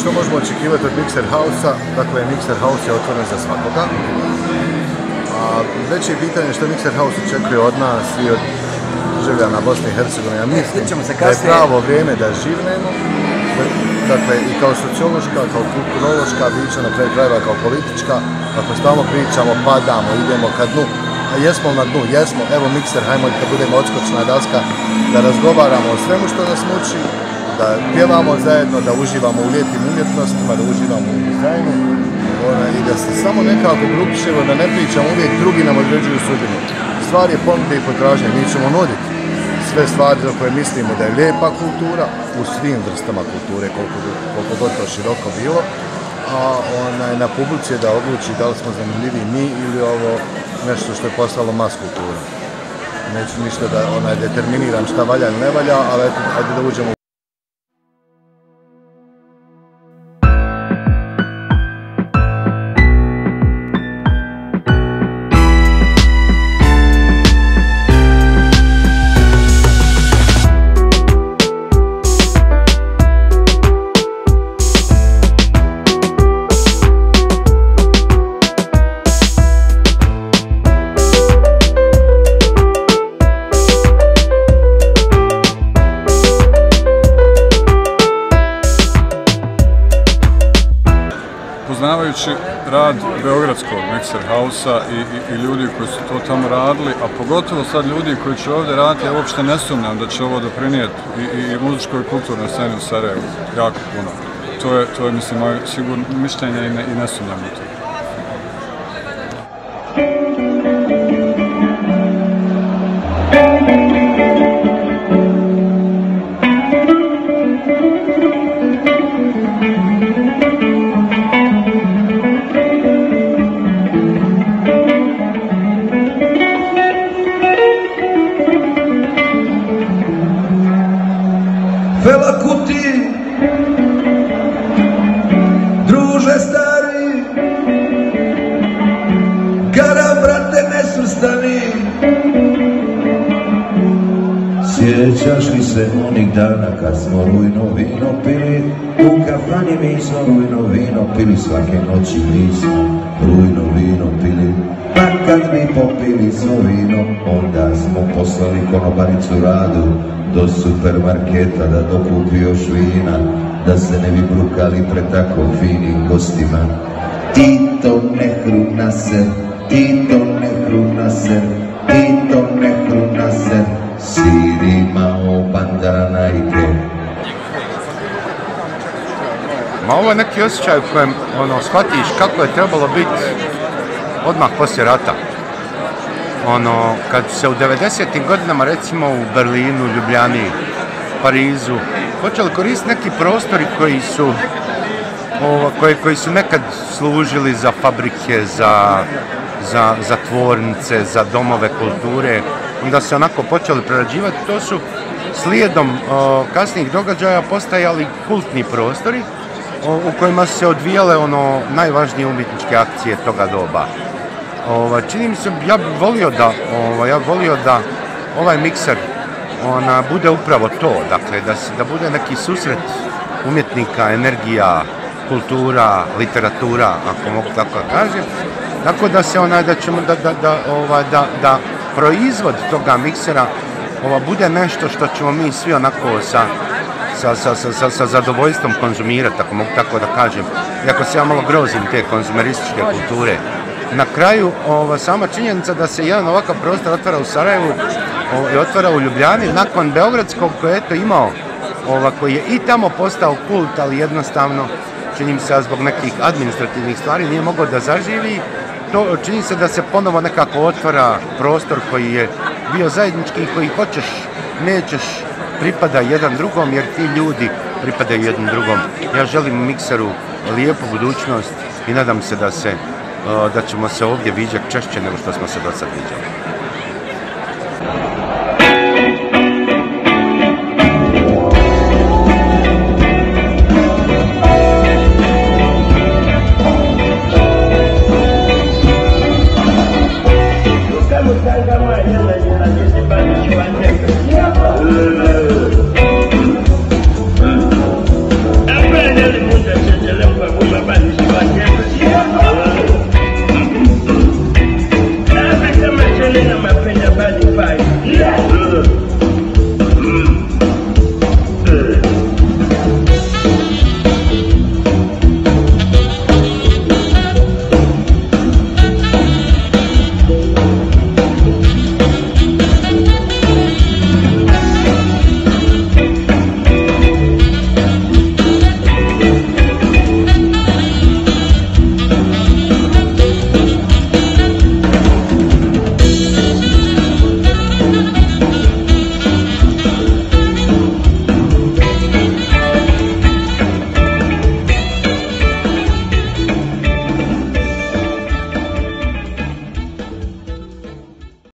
što možemo očekivati od Mixer House-a? Dakle, Mixer House je otvoren za svakoga. A veće je pitanje što Mixer House očekuje od nas i od državljana Bosne i Hercegovine. Ja mislim da je pravo vrijeme da živnemo. Dakle, i kao sociološka, kao kulturološka bića, na kraju krajeva kao politička, ako stalno pričamo, padamo, idemo ka dnu, a jesmo na dnu, jesmo, evo mikser, hajmo da budemo odskočna daska, da razgovaramo o svemu što nas muči, da pjevamo zajedno, da uživamo u lijepim umjetnostima, da uživamo u dizajnu i da se samo nekako grupišemo, da ne pričamo uvijek drugi nam određuju sudbinu. Stvar je ponude i potražnje, mi ćemo nuditi sve stvari za koje mislimo da je lijepa kultura u svim vrstama kulture, koliko, koliko god to široko bilo, a onaj, na publici je da odluči da li smo zanimljivi mi ili ovo nešto što je postalo mas kultura. Neću ništa da onaj, determiniram šta valja ili ne valja, ali ajde da uđemo poznavajući rad Beogradskog Mixer House-a i, ljudi koji su to tamo radili, a pogotovo sad ljudi koji će ovdje raditi, ja uopšte ne sumnjam da će ovo doprinijeti i, i muzičkoj i kulturnoj sceni u Sarajevu jako puno. To je, to je mislim, moje sigurno mišljenje i i ne sumnjam u to. Nesvrstani Sjećaš li se onih dana kad smo rujno vino pili? U kafani mi smo rujno vino pili Svake noći mi smo rujno vino pili. Pa kad mi popili smo vino Onda smo poslali konobaricu radu do supermarketa da dokupi još vina, da se ne bi brukali pred tako finim gostima. Tito Nehru Naser, Mao. Ma ovo je neki osjećaj u kojem ono, shvatiš kako je trebalo biti odmah poslije rata ono, kad se u 90. godinama recimo u Berlinu, Ljubljani, Parizu, počeli koristiti neki prostori koji su koji, koji su nekad služili za fabrike, za, za, za tvornice, za domove kulture, onda se onako počeli prerađivati. To su slijedom o, kasnijih događaja postajali kultni prostori u kojima se odvijale ono najvažnije umjetničke akcije toga doba. Ova, čini mi se, ja bih volio da, ova, ja volio da ovaj mikser ona bude upravo to, dakle da, da bude neki susret umjetnika, energija, kultura, literatura, ako mogu tako da kažem. Tako da se ona, da ćemo, da, da, da, ova, da, da proizvod toga miksera ova, bude nešto što ćemo mi svi onako sa, sa, sa, sa, sa zadovoljstvom konzumirati, ako mogu tako da kažem. Iako se ja malo grozim te konzumerističke kulture, na kraju ova, sama činjenica da se jedan ovakav prostor otvara u Sarajevu i otvara u Ljubljani nakon Beogradskog koji je eto imao ova, koji je i tamo postao kult, ali jednostavno čini se zbog nekih administrativnih stvari nije mogao da zaživi. To čini se da se ponovo nekako otvara prostor koji je bio zajednički i koji hoćeš, nećeš, pripada jedan drugom jer ti ljudi pripadaju jednom drugom. Ja želim mikseru lijepu budućnost i nadam se da se da ćemo se ovdje viđati češće nego što smo se do sad viđali. Then I'm